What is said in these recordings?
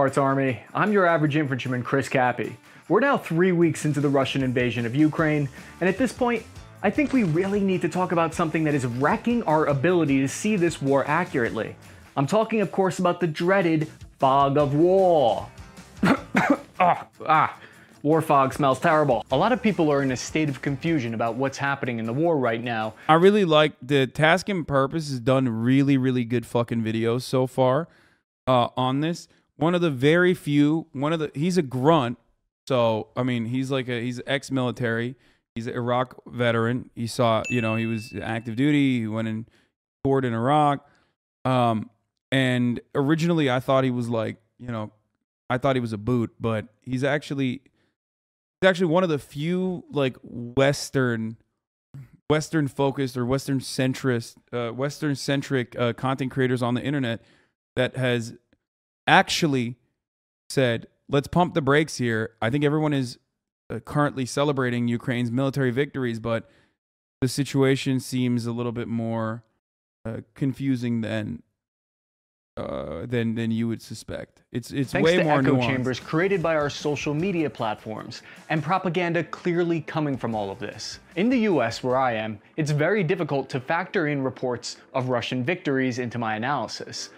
Army, I'm your average infantryman Chris Cappy. We're now three weeks into the Russian invasion of Ukraine, and at this point, I think we really need to talk about something that is wrecking our ability to see this war accurately. I'm talking, of course, about the dreaded fog of war. ah, ah, war fog smells terrible. A lot of people are in a state of confusion about what's happening in the war right now. I really like the Task and Purpose has done really, really good fucking videos so far uh, on this. One of the very few, one of the, he's a grunt. So, I mean, he's like a, he's ex-military. He's an Iraq veteran. He saw, you know, he was active duty. He went and toured in Iraq. Um, and originally I thought he was like, you know, I thought he was a boot, but he's actually he's actually one of the few like Western Western focused or Western centrist, uh, Western centric uh, content creators on the internet that has actually said, let's pump the brakes here. I think everyone is uh, currently celebrating Ukraine's military victories, but the situation seems a little bit more uh, confusing than uh, than than you would suspect. It's it's Thanks way to more echo nuanced. chambers created by our social media platforms and propaganda clearly coming from all of this. In the US, where I am, it's very difficult to factor in reports of Russian victories into my analysis.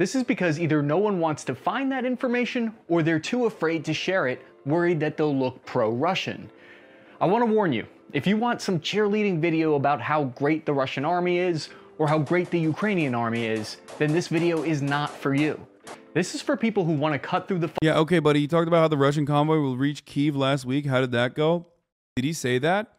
This is because either no one wants to find that information or they're too afraid to share it, worried that they'll look pro-Russian. I want to warn you, if you want some cheerleading video about how great the Russian army is, or how great the Ukrainian army is, then this video is not for you. This is for people who want to cut through the Yeah, okay, buddy. You talked about how the Russian convoy will reach Kiev last week. How did that go? Did he say that?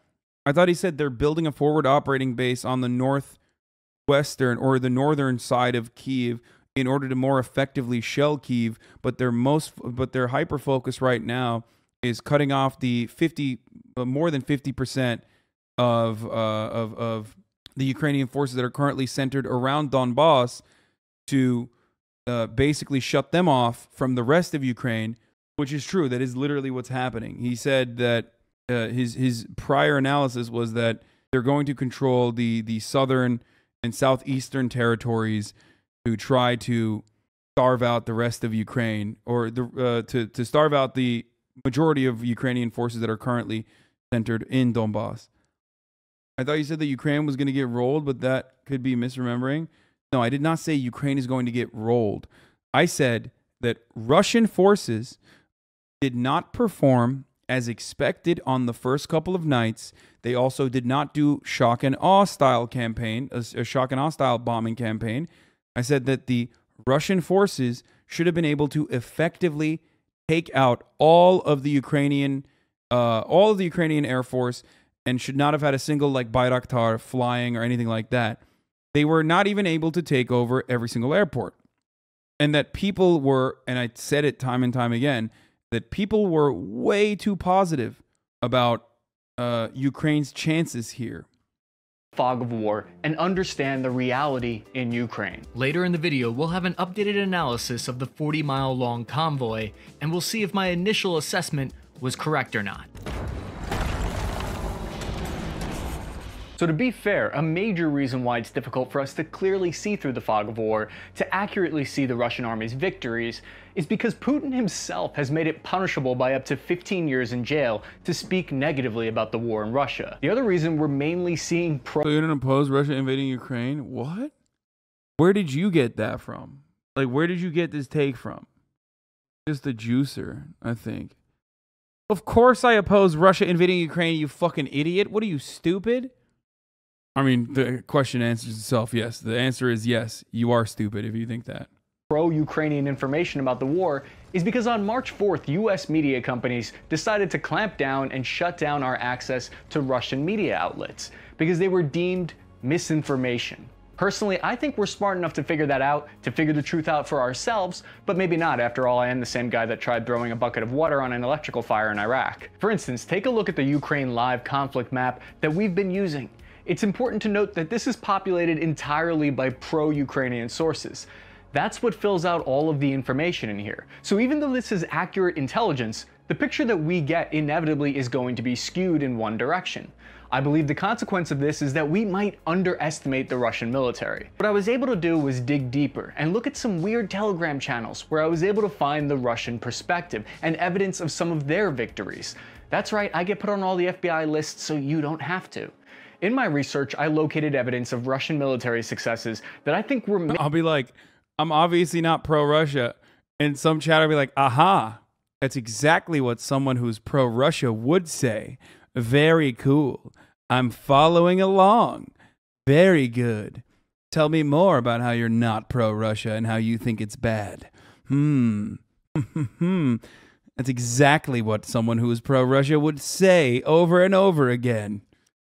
I thought he said they're building a forward operating base on the northwestern or the northern side of Kiev in order to more effectively shell Kiev, but their most but their hyper focus right now is cutting off the 50 uh, more than 50% of uh, of of the Ukrainian forces that are currently centered around Donbass to uh, basically shut them off from the rest of Ukraine, which is true. That is literally what's happening. He said that uh, his his prior analysis was that they're going to control the the southern and southeastern territories to try to starve out the rest of Ukraine, or the uh, to to starve out the majority of Ukrainian forces that are currently centered in Donbass. I thought you said that Ukraine was going to get rolled, but that could be misremembering. No, I did not say Ukraine is going to get rolled. I said that Russian forces did not perform as expected on the first couple of nights. They also did not do shock and awe style campaign, a, a shock and awe style bombing campaign. I said that the Russian forces should have been able to effectively take out all of the Ukrainian, uh, all of the Ukrainian air force and should not have had a single like Bayraktar flying or anything like that. They were not even able to take over every single airport. And that people were, and I said it time and time again, that people were way too positive about uh, Ukraine's chances here. Fog of war and understand the reality in Ukraine. Later in the video, we'll have an updated analysis of the 40 mile long convoy, and we'll see if my initial assessment was correct or not. So to be fair, a major reason why it's difficult for us to clearly see through the fog of war, to accurately see the Russian army's victories, is because Putin himself has made it punishable by up to 15 years in jail to speak negatively about the war in Russia. The other reason we're mainly seeing pro- So you didn't oppose Russia invading Ukraine? What? Where did you get that from? Like, where did you get this take from? Just a juicer, I think. Of course I oppose Russia invading Ukraine, you fucking idiot. What are you, stupid? I mean, the question answers itself yes. The answer is yes. You are stupid if you think that. pro-Ukrainian information about the war is because on March 4th, US media companies decided to clamp down and shut down our access to Russian media outlets because they were deemed misinformation. Personally, I think we're smart enough to figure that out, to figure the truth out for ourselves, but maybe not. After all, I am the same guy that tried throwing a bucket of water on an electrical fire in Iraq. For instance, take a look at the Ukraine live conflict map that we've been using. It's important to note that this is populated entirely by pro-Ukrainian sources. That's what fills out all of the information in here. So even though this is accurate intelligence, the picture that we get inevitably is going to be skewed in one direction. I believe the consequence of this is that we might underestimate the Russian military. What I was able to do was dig deeper and look at some weird telegram channels where I was able to find the Russian perspective and evidence of some of their victories. That's right, I get put on all the FBI lists so you don't have to. In my research, I located evidence of Russian military successes that I think were I'll be like, I'm obviously not pro Russia. And some chat will be like, aha, that's exactly what someone who's pro Russia would say. Very cool. I'm following along. Very good. Tell me more about how you're not pro Russia and how you think it's bad. Hmm. Hmm. That's exactly what someone who is pro Russia would say over and over again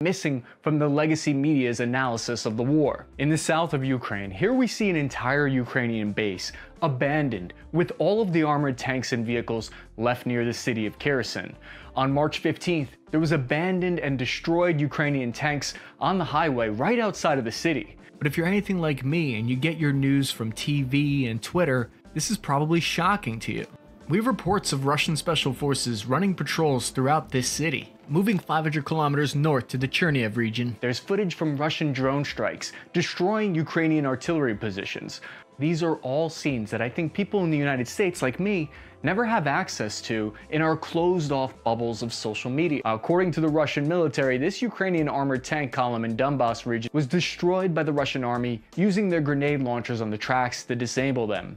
missing from the legacy media's analysis of the war. In the south of Ukraine, here we see an entire Ukrainian base abandoned with all of the armored tanks and vehicles left near the city of Kherson. On March 15th, there was abandoned and destroyed Ukrainian tanks on the highway right outside of the city. But if you're anything like me and you get your news from TV and Twitter, this is probably shocking to you. We have reports of Russian special forces running patrols throughout this city, moving 500 kilometers north to the Chernihiv region. There's footage from Russian drone strikes, destroying Ukrainian artillery positions. These are all scenes that I think people in the United States, like me, never have access to in our closed off bubbles of social media. According to the Russian military, this Ukrainian armored tank column in Donbass region was destroyed by the Russian army using their grenade launchers on the tracks to disable them.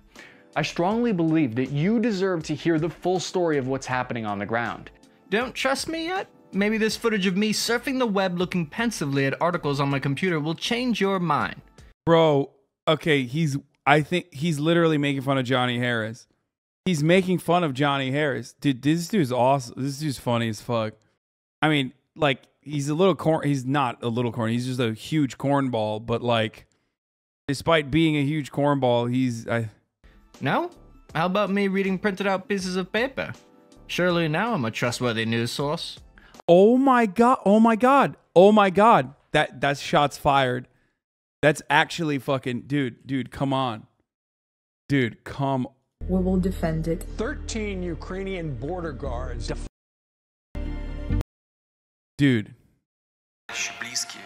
I strongly believe that you deserve to hear the full story of what's happening on the ground. Don't trust me yet? Maybe this footage of me surfing the web looking pensively at articles on my computer will change your mind. Bro, okay, he's I think he's literally making fun of Johnny Harris. He's making fun of Johnny Harris. Dude, this dude's awesome. This dude's funny as fuck. I mean, like he's a little corn he's not a little corn. He's just a huge cornball, but like despite being a huge cornball, he's I no? How about me reading printed out pieces of paper? Surely now I'm a trustworthy news source. Oh my god. Oh my god. Oh my god. That that's shots fired. That's actually fucking dude, dude, come on. Dude, come We will defend it. 13 Ukrainian border guards Dude. близкие,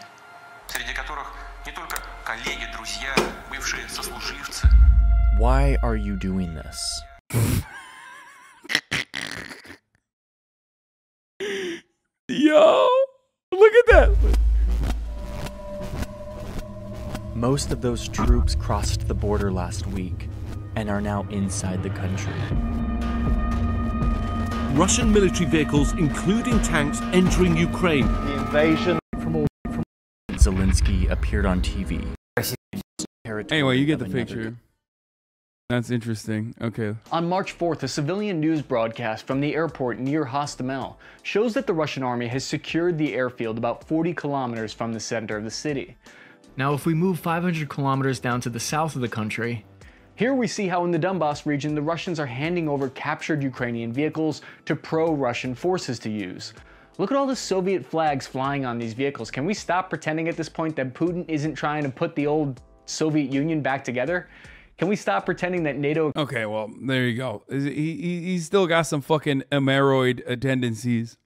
среди которых не только коллеги, друзья, бывшие сослуживцы. Why are you doing this? Yo, look at that. Most of those troops crossed the border last week and are now inside the country. Russian military vehicles, including tanks, entering Ukraine. The invasion from, from Zelensky appeared on TV. Anyway, you get the picture. That's interesting. Okay. On March 4th, a civilian news broadcast from the airport near Hostomel shows that the Russian army has secured the airfield about 40 kilometers from the center of the city. Now, if we move 500 kilometers down to the south of the country, here we see how in the Donbass region the Russians are handing over captured Ukrainian vehicles to pro-Russian forces to use. Look at all the Soviet flags flying on these vehicles. Can we stop pretending at this point that Putin isn't trying to put the old Soviet Union back together? Can we stop pretending that NATO? Okay, well, there you go. He, he, he's still got some fucking Ameroid tendencies.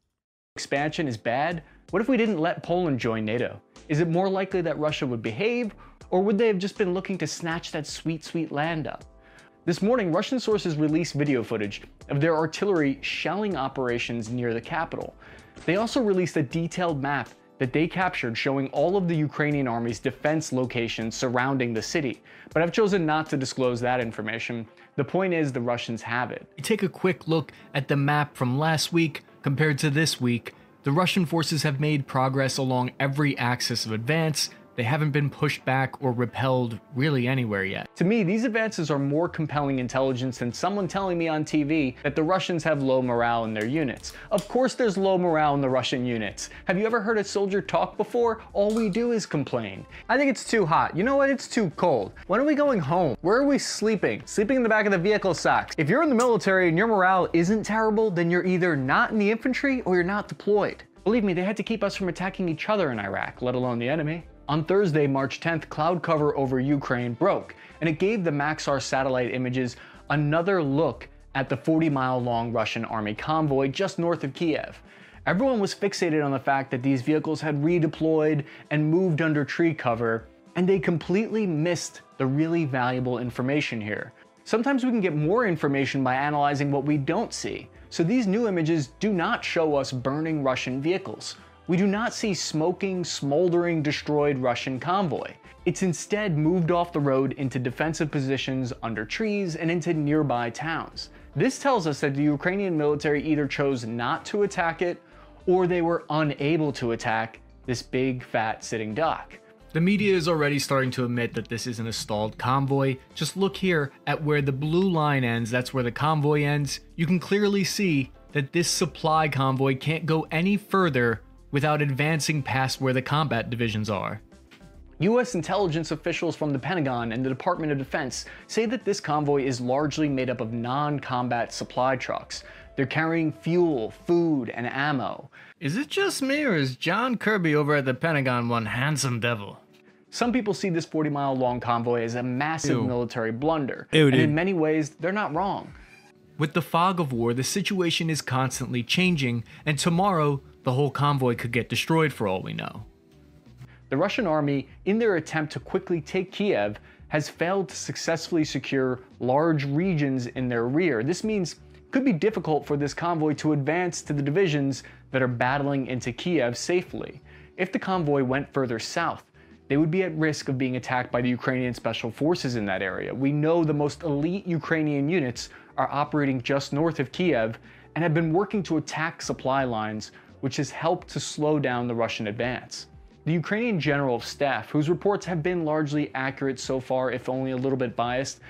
Expansion is bad? What if we didn't let Poland join NATO? Is it more likely that Russia would behave, or would they have just been looking to snatch that sweet, sweet land up? This morning, Russian sources released video footage of their artillery shelling operations near the capital. They also released a detailed map that they captured showing all of the Ukrainian army's defense locations surrounding the city, but I've chosen not to disclose that information. The point is the Russians have it. You take a quick look at the map from last week compared to this week, the Russian forces have made progress along every axis of advance, they haven't been pushed back or repelled really anywhere yet. To me, these advances are more compelling intelligence than someone telling me on TV that the Russians have low morale in their units. Of course there's low morale in the Russian units. Have you ever heard a soldier talk before? All we do is complain. I think it's too hot. You know what? It's too cold. When are we going home? Where are we sleeping? Sleeping in the back of the vehicle sucks. If you're in the military and your morale isn't terrible, then you're either not in the infantry or you're not deployed. Believe me, they had to keep us from attacking each other in Iraq, let alone the enemy. On Thursday, March 10th, cloud cover over Ukraine broke, and it gave the Maxar satellite images another look at the 40 mile long Russian army convoy just north of Kiev. Everyone was fixated on the fact that these vehicles had redeployed and moved under tree cover, and they completely missed the really valuable information here. Sometimes we can get more information by analyzing what we don't see. So these new images do not show us burning Russian vehicles. We do not see smoking, smoldering, destroyed Russian convoy. It's instead moved off the road into defensive positions under trees and into nearby towns. This tells us that the Ukrainian military either chose not to attack it or they were unable to attack this big fat sitting duck. The media is already starting to admit that this isn't a stalled convoy. Just look here at where the blue line ends, that's where the convoy ends. You can clearly see that this supply convoy can't go any further without advancing past where the combat divisions are. US intelligence officials from the Pentagon and the Department of Defense say that this convoy is largely made up of non combat supply trucks. They're carrying fuel, food, and ammo. Is it just me or is John Kirby over at the Pentagon one handsome devil? Some people see this 40 mile long convoy as a massive Ew. military blunder, Ew, and dude. in many ways, they're not wrong. With the fog of war, the situation is constantly changing, and tomorrow, the whole convoy could get destroyed for all we know. The Russian army, in their attempt to quickly take Kiev, has failed to successfully secure large regions in their rear. This means it could be difficult for this convoy to advance to the divisions that are battling into Kiev safely. If the convoy went further south, they would be at risk of being attacked by the Ukrainian special forces in that area. We know the most elite Ukrainian units are operating just north of Kiev and have been working to attack supply lines, which has helped to slow down the Russian advance. The Ukrainian General of Staff, whose reports have been largely accurate so far, if only a little bit biased,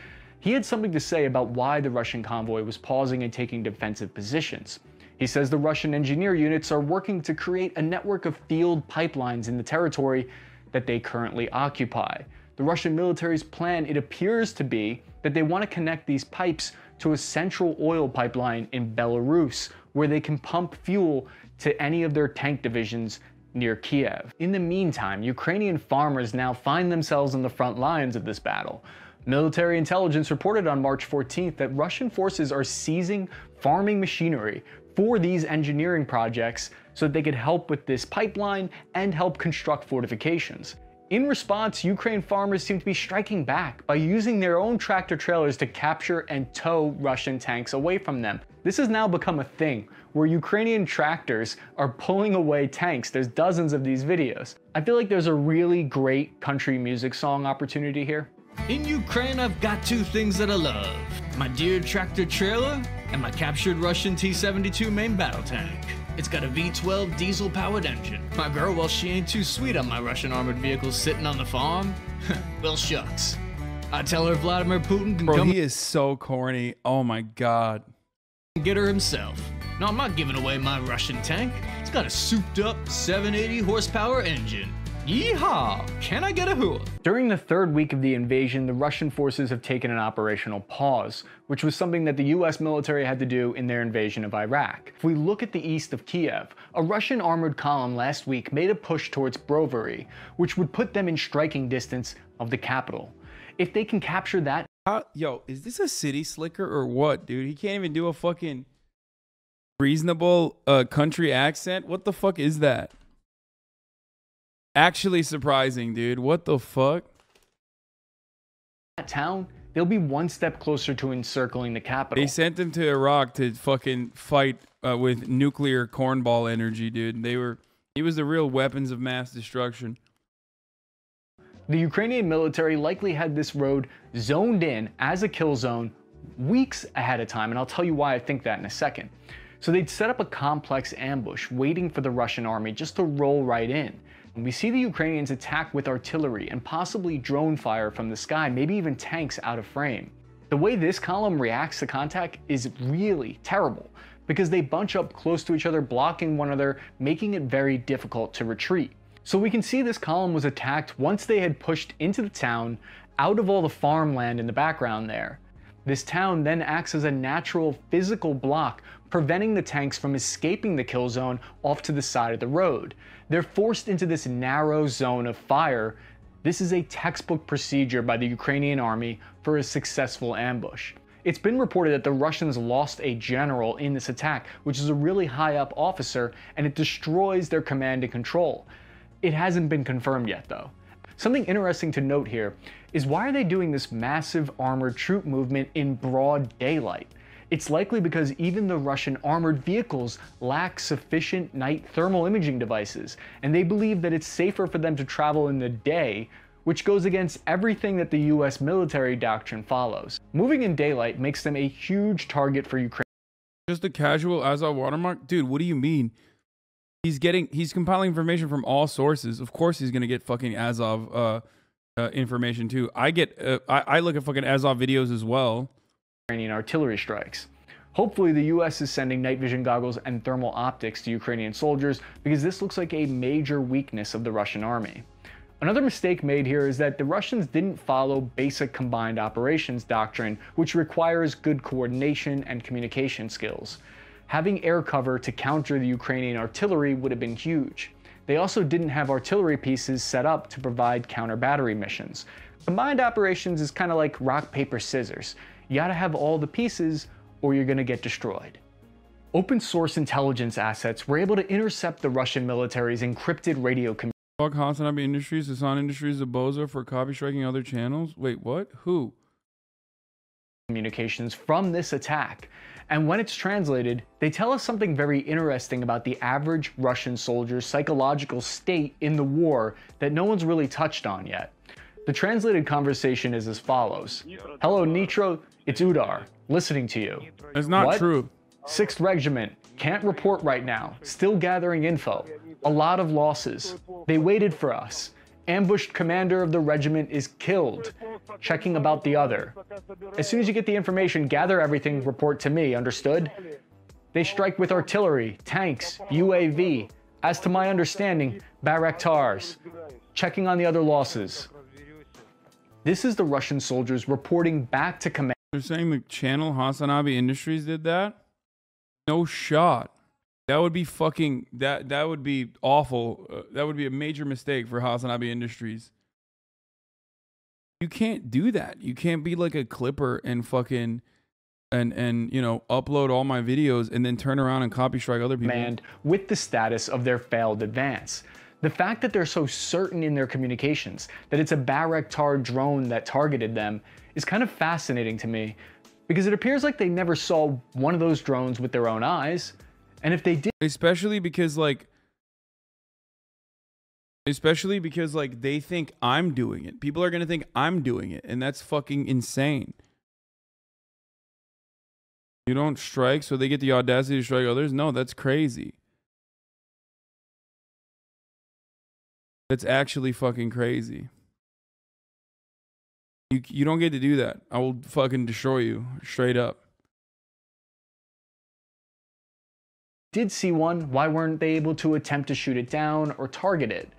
he had something to say about why the Russian convoy was pausing and taking defensive positions. He says the Russian engineer units are working to create a network of field pipelines in the territory that they currently occupy. The Russian military's plan, it appears to be that they want to connect these pipes to a central oil pipeline in Belarus, where they can pump fuel to any of their tank divisions near Kiev. In the meantime, Ukrainian farmers now find themselves on the front lines of this battle. Military intelligence reported on March 14th that Russian forces are seizing farming machinery for these engineering projects so that they could help with this pipeline and help construct fortifications. In response, Ukraine farmers seem to be striking back by using their own tractor trailers to capture and tow Russian tanks away from them. This has now become a thing where Ukrainian tractors are pulling away tanks. There's dozens of these videos. I feel like there's a really great country music song opportunity here. In Ukraine, I've got two things that I love my dear tractor trailer and my captured Russian T 72 main battle tank. It's got a V12 diesel powered engine. My girl, well, she ain't too sweet on my Russian armored vehicles sitting on the farm. well, shucks. I tell her Vladimir Putin can Bro, come he is so corny. Oh my god. get her himself. No, I'm not giving away my Russian tank. It's got a souped up 780 horsepower engine. Yeehaw! Can I get a hooah? During the third week of the invasion, the Russian forces have taken an operational pause, which was something that the US military had to do in their invasion of Iraq. If we look at the east of Kiev, a Russian armored column last week made a push towards Brovary, which would put them in striking distance of the capital. If they can capture that How, yo, is this a city slicker or what, dude? He can't even do a fucking reasonable uh, country accent. What the fuck is that? Actually surprising, dude. What the fuck? That town, they'll be one step closer to encircling the capital. They sent them to Iraq to fucking fight uh, with nuclear cornball energy, dude. They were he was the real weapons of mass destruction. The Ukrainian military likely had this road zoned in as a kill zone weeks ahead of time, and I'll tell you why I think that in a second. So they'd set up a complex ambush waiting for the Russian army just to roll right in. We see the Ukrainians attack with artillery and possibly drone fire from the sky, maybe even tanks out of frame. The way this column reacts to contact is really terrible because they bunch up close to each other, blocking one another, making it very difficult to retreat. So we can see this column was attacked once they had pushed into the town, out of all the farmland in the background there. This town then acts as a natural physical block, preventing the tanks from escaping the kill zone off to the side of the road. They're forced into this narrow zone of fire. This is a textbook procedure by the Ukrainian army for a successful ambush. It's been reported that the Russians lost a general in this attack, which is a really high up officer, and it destroys their command and control. It hasn't been confirmed yet, though. Something interesting to note here is why are they doing this massive armored troop movement in broad daylight? It's likely because even the Russian armored vehicles lack sufficient night thermal imaging devices, and they believe that it's safer for them to travel in the day, which goes against everything that the US military doctrine follows. Moving in daylight makes them a huge target for Ukraine. Just a casual Azov watermark? Dude, what do you mean? He's getting he's compiling information from all sources. Of course he's gonna get fucking Azov uh, uh information too. I get uh, I, I look at fucking Azov videos as well. Ukrainian artillery strikes. Hopefully the US is sending night vision goggles and thermal optics to Ukrainian soldiers because this looks like a major weakness of the Russian army. Another mistake made here is that the Russians didn't follow basic combined operations doctrine, which requires good coordination and communication skills. Having air cover to counter the Ukrainian artillery would have been huge. They also didn't have artillery pieces set up to provide counter battery missions. Combined operations is kind of like rock, paper, scissors. You gotta have all the pieces or you're gonna get destroyed. Open source intelligence assets were able to intercept the Russian military's encrypted radio communications. Fuck HasanAbi Industries, Hasan Industries, the Bozo for copy striking other channels. Wait, what? Who? communications from this attack. And when it's translated, they tell us something very interesting about the average Russian soldier's psychological state in the war that no one's really touched on yet. The translated conversation is as follows Hello, Nitro, it's Udar, listening to you. That's not What? true. 6th Regiment, can't report right now, still gathering info. A lot of losses. They waited for us. Ambushed commander of the regiment is killed. Checking about the other. As soon as you get the information, gather everything, report to me, understood? They strike with artillery, tanks, UAV. As to my understanding, Bayraktars. Checking on the other losses. This is the Russian soldiers reporting back to command. They're saying the channel HasanAbi Industries did that? No shot. That would be fucking that that would be awful. Uh, that would be a major mistake for HasanAbi Industries. You can't do that. You can't be like a clipper and fucking and and you know upload all my videos and then turn around and copy strike other people. with the status of their failed advance. The fact that they're so certain in their communications that it's a Bayraktar drone that targeted them is kind of fascinating to me because it appears like they never saw one of those drones with their own eyes. And if they did, especially because like especially because like they think I'm doing it. People are going to think I'm doing it and that's fucking insane. You don't strike so they get the audacity to strike others? No, that's crazy. That's actually fucking crazy. You you don't get to do that. I will fucking destroy you straight up. did see one, why weren't they able to attempt to shoot it down or target it?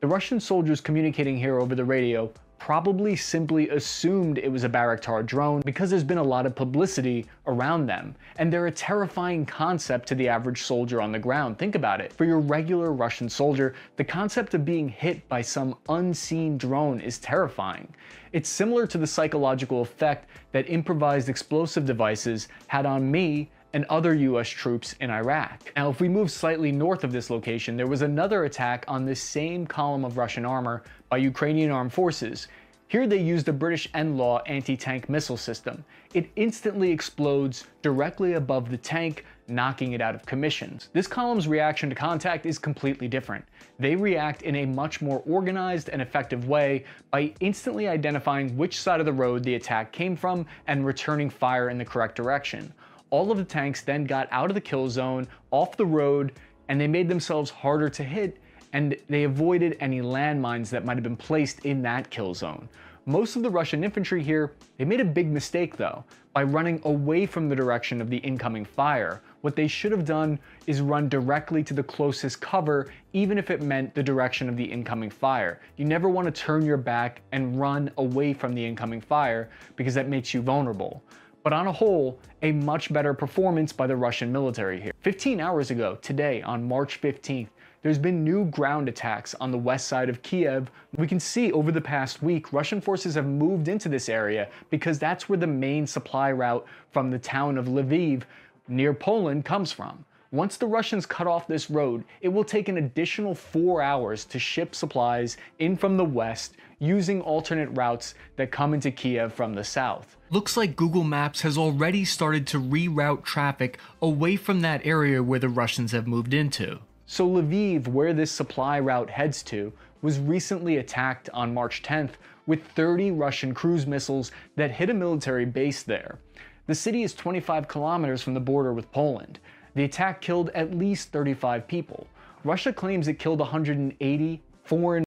The Russian soldiers communicating here over the radio probably simply assumed it was a Bayraktar drone because there's been a lot of publicity around them, and they're a terrifying concept to the average soldier on the ground. Think about it. For your regular Russian soldier, the concept of being hit by some unseen drone is terrifying. It's similar to the psychological effect that improvised explosive devices had on me and other US troops in Iraq. Now, if we move slightly north of this location, there was another attack on this same column of Russian armor by Ukrainian armed forces. Here they used the British NLAW anti-tank missile system. It instantly explodes directly above the tank, knocking it out of commission. This column's reaction to contact is completely different. They react in a much more organized and effective way by instantly identifying which side of the road the attack came from and returning fire in the correct direction all of the tanks then got out of the kill zone, off the road, and they made themselves harder to hit, and they avoided any landmines that might have been placed in that kill zone. Most of the Russian infantry here, they made a big mistake though, by running away from the direction of the incoming fire. What they should have done is run directly to the closest cover, even if it meant the direction of the incoming fire. You never want to turn your back and run away from the incoming fire, because that makes you vulnerable but on a whole, a much better performance by the Russian military here. 15 hours ago, today, on March 15th, there's been new ground attacks on the west side of Kiev. We can see over the past week, Russian forces have moved into this area because that's where the main supply route from the town of Lviv near Poland comes from. Once the Russians cut off this road, it will take an additional four hours to ship supplies in from the west using alternate routes that come into Kiev from the south. Looks like Google Maps has already started to reroute traffic away from that area where the Russians have moved into. So Lviv, where this supply route heads to, was recently attacked on March 10th with 30 Russian cruise missiles that hit a military base there. The city is 25 kilometers from the border with Poland. The attack killed at least 35 people. Russia claims it killed 180 foreign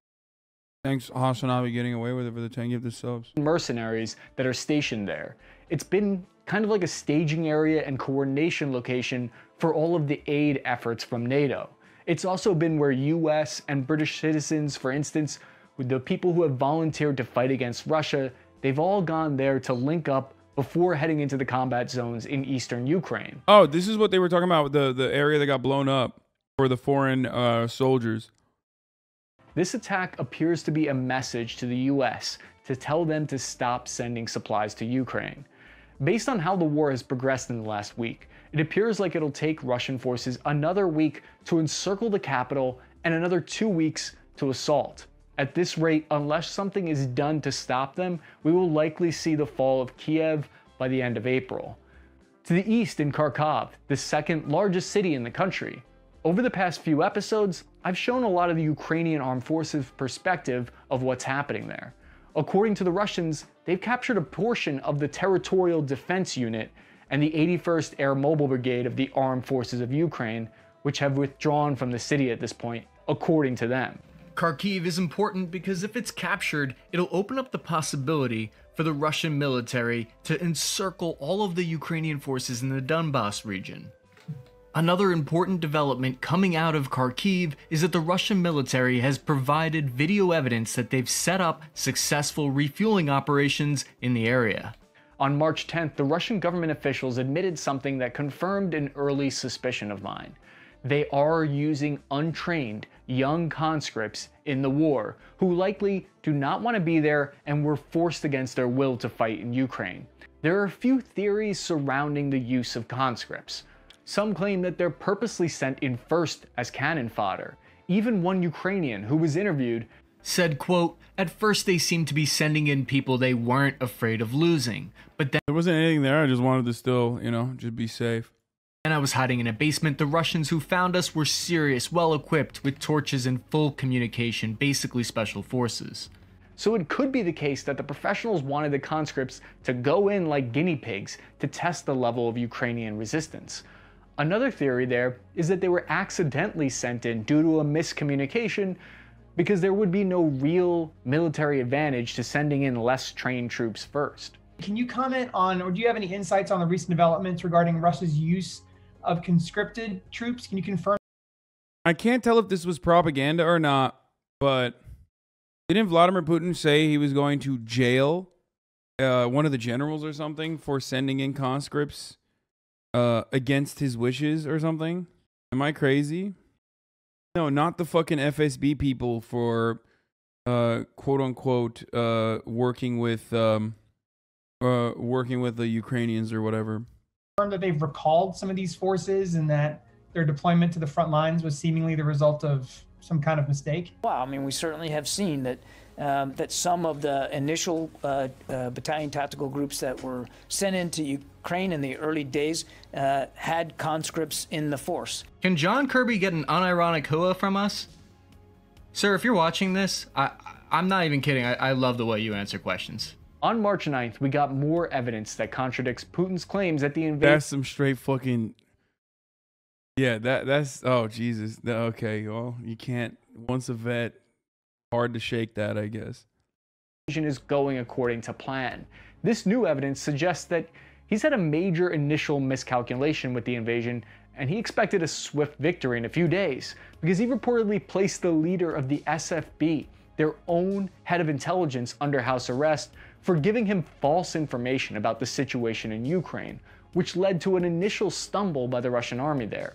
Thanks, Hashanabi, getting away with it for the 10 gift subs. mercenaries that are stationed there. It's been kind of like a staging area and coordination location for all of the aid efforts from NATO. It's also been where US and British citizens, for instance, with the people who have volunteered to fight against Russia, they've all gone there to link up before heading into the combat zones in eastern Ukraine. Oh, this is what they were talking about the, the area that got blown up for the foreign uh, soldiers. This attack appears to be a message to the US to tell them to stop sending supplies to Ukraine. Based on how the war has progressed in the last week, it appears like it'll take Russian forces another week to encircle the capital and another two weeks to assault. At this rate, unless something is done to stop them, we will likely see the fall of Kiev by the end of April. To the east in Kharkov, the second largest city in the country. Over the past few episodes, I've shown a lot of the Ukrainian armed forces perspective of what's happening there. According to the Russians, they've captured a portion of the Territorial Defense Unit and the 81st Air Mobile Brigade of the Armed Forces of Ukraine, which have withdrawn from the city at this point, according to them. Kharkiv is important because if it's captured, it'll open up the possibility for the Russian military to encircle all of the Ukrainian forces in the Donbass region. Another important development coming out of Kharkiv is that the Russian military has provided video evidence that they've set up successful refueling operations in the area. On March 10th, the Russian government officials admitted something that confirmed an early suspicion of mine. They are using untrained young conscripts in the war who likely do not want to be there and were forced against their will to fight in Ukraine. There are a few theories surrounding the use of conscripts. Some claim that they're purposely sent in first as cannon fodder. Even one Ukrainian who was interviewed Said, quote, at first they seemed to be sending in people they weren't afraid of losing, but then There wasn't anything there. I just wanted to still, you know, just be safe. And I was hiding in a basement. The Russians who found us were serious, well equipped with torches and full communication, basically special forces. So it could be the case that the professionals wanted the conscripts to go in like guinea pigs to test the level of Ukrainian resistance. Another theory there is that they were accidentally sent in due to a miscommunication because there would be no real military advantage to sending in less trained troops first. Can you comment on, or do you have any insights on the recent developments regarding Russia's use of conscripted troops? Can you confirm? I can't tell if this was propaganda or not, but didn't Vladimir Putin say he was going to jail uh, one of the generals or something for sending in conscripts uh, against his wishes or something? Am I crazy? No, not the fucking FSB people for uh, quote unquote uh, working with um, uh, working with the Ukrainians or whatever. that they've recalled some of these forces and that their deployment to the front lines was seemingly the result of some kind of mistake? Well, I mean, we certainly have seen that um, that some of the initial uh, uh, battalion tactical groups that were sent into Ukraine in the early days uh, had conscripts in the force. Can John Kirby get an unironic hooah from us? Sir, if you're watching this, I, I'm not even kidding. I, I love the way you answer questions. On March 9th, we got more evidence that contradicts Putin's claims that the invasion That's some straight fucking. Yeah, that that's oh Jesus. Th- Okay, well you can't. Once a vet, hard to shake that, I guess. is going according to plan. This new evidence suggests that he's had a major initial miscalculation with the invasion and he expected a swift victory in a few days because he reportedly placed the leader of the SFB, their own head of intelligence, under house arrest for giving him false information about the situation in Ukraine, which led to an initial stumble by the Russian army there.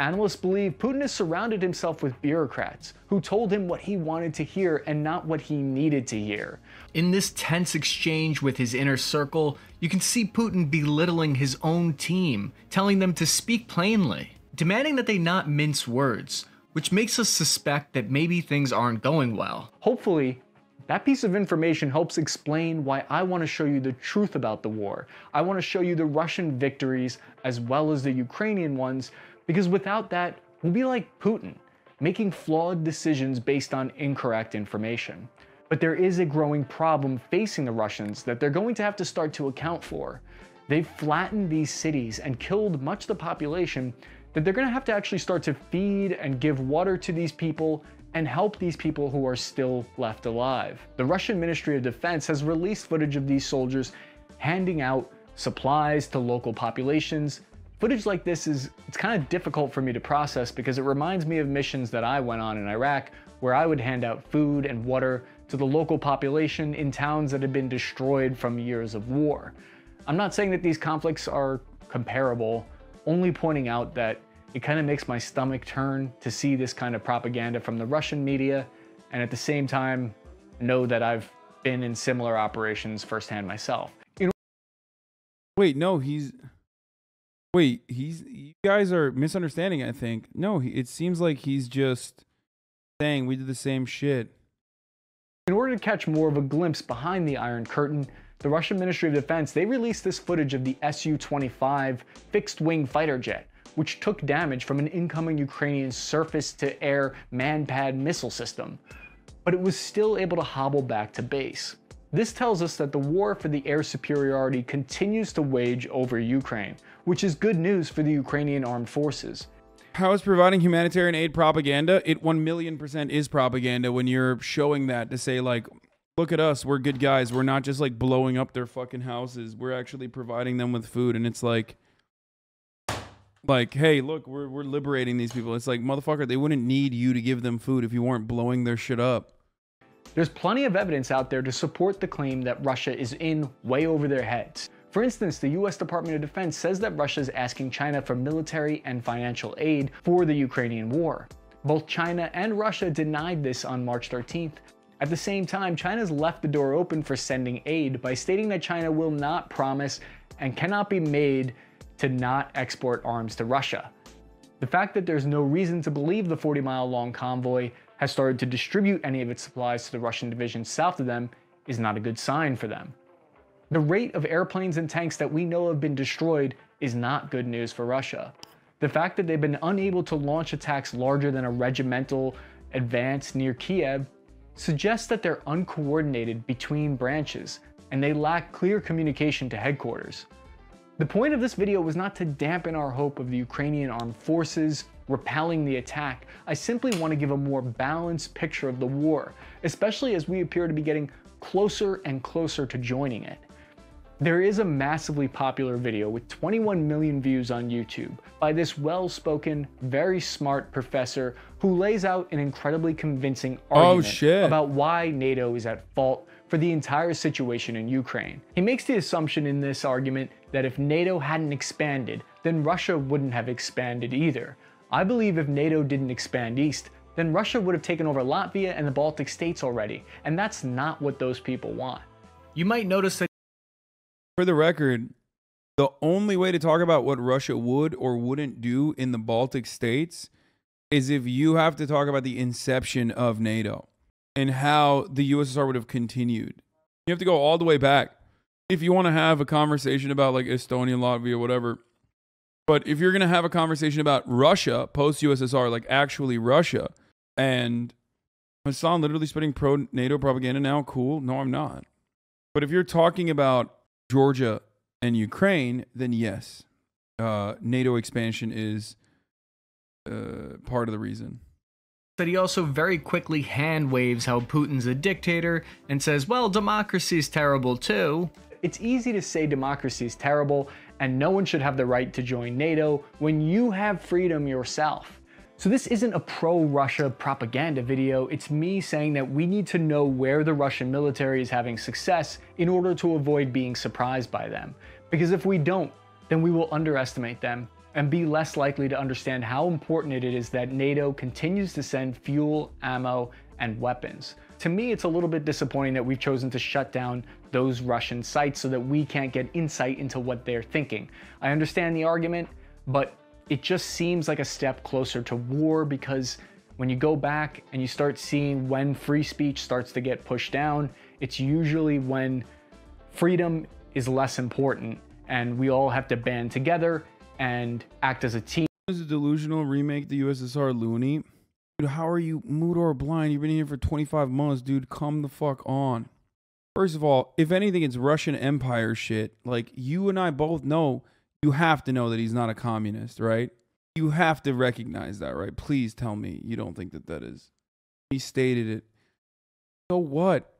Analysts believe Putin has surrounded himself with bureaucrats who told him what he wanted to hear and not what he needed to hear. In this tense exchange with his inner circle, you can see Putin belittling his own team, telling them to speak plainly, demanding that they not mince words, which makes us suspect that maybe things aren't going well. Hopefully, that piece of information helps explain why I want to show you the truth about the war. I want to show you the Russian victories as well as the Ukrainian ones because without that, we'll be like Putin, making flawed decisions based on incorrect information. But there is a growing problem facing the Russians that they're going to have to start to account for. They've flattened these cities and killed much of the population that they're going to have to actually start to feed and give water to these people and help these people who are still left alive. The Russian Ministry of Defense has released footage of these soldiers handing out supplies to local populations Footage like this is, it's kind of difficult for me to process because it reminds me of missions that I went on in Iraq where I would hand out food and water to the local population in towns that had been destroyed from years of war. I'm not saying that these conflicts are comparable, only pointing out that it kind of makes my stomach turn to see this kind of propaganda from the Russian media and at the same time know that I've been in similar operations firsthand myself. You know, Wait, no, he's Wait, he's you guys are misunderstanding. I think no. He, it seems like he's just saying we did the same shit. In order to catch more of a glimpse behind the Iron Curtain, the Russian Ministry of Defense they released this footage of the Su-25 fixed-wing fighter jet, which took damage from an incoming Ukrainian surface-to-air manpad missile system, but it was still able to hobble back to base. This tells us that the war for the air superiority continues to wage over Ukraine, which is good news for the Ukrainian armed forces. How is providing humanitarian aid propaganda? It 1 million percent is propaganda when you're showing that to say, like, look at us, we're good guys. We're not just like blowing up their fucking houses. We're actually providing them with food. And it's like, like, hey, look, we're, we're liberating these people. It's like, motherfucker, they wouldn't need you to give them food if you weren't blowing their shit up. There's plenty of evidence out there to support the claim that Russia is in way over their heads. For instance, the US Department of Defense says that Russia is asking China for military and financial aid for the Ukrainian war. Both China and Russia denied this on March 13th. At the same time, China's left the door open for sending aid by stating that China will not promise and cannot be made to not export arms to Russia. The fact that there's no reason to believe the 40 mile long convoy has started to distribute any of its supplies to the Russian division south of them is not a good sign for them. The rate of airplanes and tanks that we know have been destroyed is not good news for Russia. The fact that they've been unable to launch attacks larger than a regimental advance near Kiev suggests that they're uncoordinated between branches and they lack clear communication to headquarters. The point of this video was not to dampen our hope of the Ukrainian armed forces repelling the attack. I simply want to give a more balanced picture of the war, especially as we appear to be getting closer and closer to joining it. There is a massively popular video with 21 million views on YouTube by this well-spoken, very smart professor who lays out an incredibly convincing Oh, argument about why NATO is at fault for the entire situation in Ukraine. He makes the assumption in this argument that if NATO hadn't expanded, then Russia wouldn't have expanded either. I believe if NATO didn't expand east, then Russia would have taken over Latvia and the Baltic states already, and that's not what those people want. You might notice that. For the record, the only way to talk about what Russia would or wouldn't do in the Baltic states is if you have to talk about the inception of NATO and how the USSR would have continued. You have to go all the way back. If you want to have a conversation about like Estonia, Latvia, whatever, but if you're going to have a conversation about Russia, post USSR, like actually Russia, and Hasan literally spitting pro NATO propaganda now, cool. No, I'm not. But if you're talking about Georgia and Ukraine, then yes, uh, NATO expansion is uh, part of the reason. But he also very quickly hand waves how Putin's a dictator and says, well, democracy's terrible too. It's easy to say democracy is terrible and no one should have the right to join NATO when you have freedom yourself. So this isn't a pro-Russia propaganda video, it's me saying that we need to know where the Russian military is having success in order to avoid being surprised by them. Because if we don't, then we will underestimate them and be less likely to understand how important it is that NATO continues to send fuel, ammo, and weapons. To me, it's a little bit disappointing that we've chosen to shut down those Russian sites so that we can't get insight into what they're thinking. I understand the argument, but it just seems like a step closer to war because when you go back and you start seeing when free speech starts to get pushed down, it's usually when freedom is less important and we all have to band together and act as a team. Is a delusional remake the USSR loony? Dude, how are you mood or blind? You've been here for 25 months, dude. Come the fuck on. First of all, if anything, it's Russian Empire shit. Like, you and I both know, you have to know that he's not a communist, right? You have to recognize that, right? Please tell me you don't think that that is. He stated it. So what?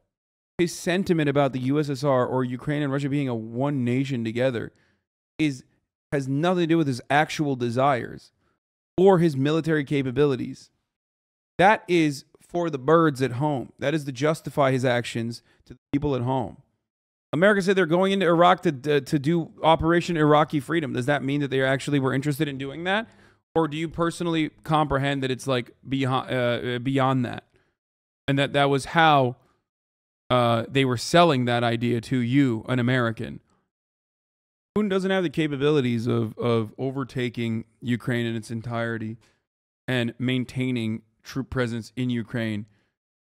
His sentiment about the USSR or Ukraine and Russia being a one nation together is has nothing to do with his actual desires or his military capabilities. That is for the birds at home. That is to justify his actions to the people at home. America said they're going into Iraq to, to, to do Operation Iraqi Freedom. Does that mean that they actually were interested in doing that? Or do you personally comprehend that it's like beyond, uh, beyond that? And that that was how uh, they were selling that idea to you, an American. Putin doesn't have the capabilities of, of overtaking Ukraine in its entirety and maintaining troop presence in Ukraine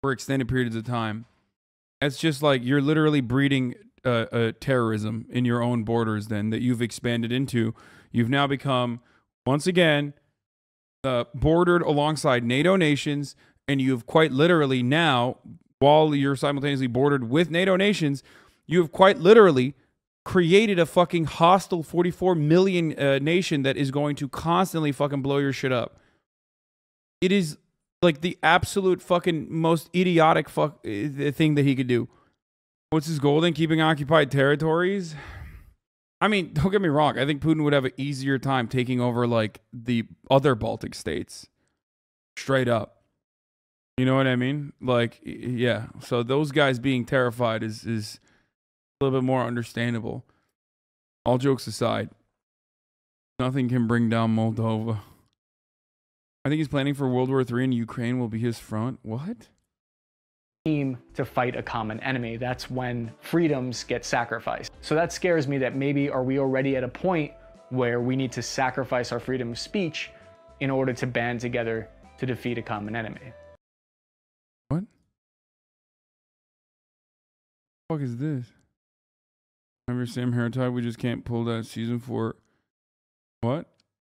for extended periods of time. It's just like you're literally breeding uh, uh, terrorism in your own borders, then that you've expanded into. You've now become, once again, uh, bordered alongside NATO nations, and you've quite literally now, while you're simultaneously bordered with NATO nations, you have quite literally created a fucking hostile 44 million uh, nation that is going to constantly fucking blow your shit up. It is like the absolute fucking most idiotic fuck uh, thing that he could do. What's his goal then? Keeping occupied territories? I mean, don't get me wrong. I think Putin would have an easier time taking over like the other Baltic states. Straight up. You know what I mean? Like, yeah. So those guys being terrified is is a little bit more understandable. All jokes aside, nothing can bring down Moldova. I think he's planning for World War III and Ukraine will be his front. What? Team to fight a common enemy. That's when freedoms get sacrificed. So that scares me that maybe are we already at a point where we need to sacrifice our freedom of speech in order to band together to defeat a common enemy. What? The fuck is this? Same hair type. We just can't pull that season four. What?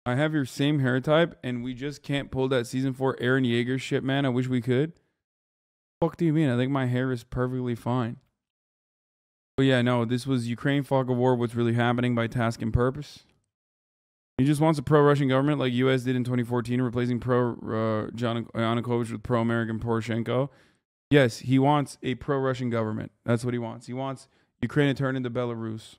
I have your same hair type, and we just can't pull that season four Eren Yeager shit, man. I wish we could. Fuck do you mean? I think my hair is perfectly fine. But yeah, no, this was Ukraine fog of war. What's really happening by task and purpose? He just wants a pro-Russian government like U.S. did in 2014, replacing pro uh, Yanukovych with pro-American Poroshenko. Yes, he wants a pro-Russian government. That's what he wants. He wants Ukraine to turn into Belarus.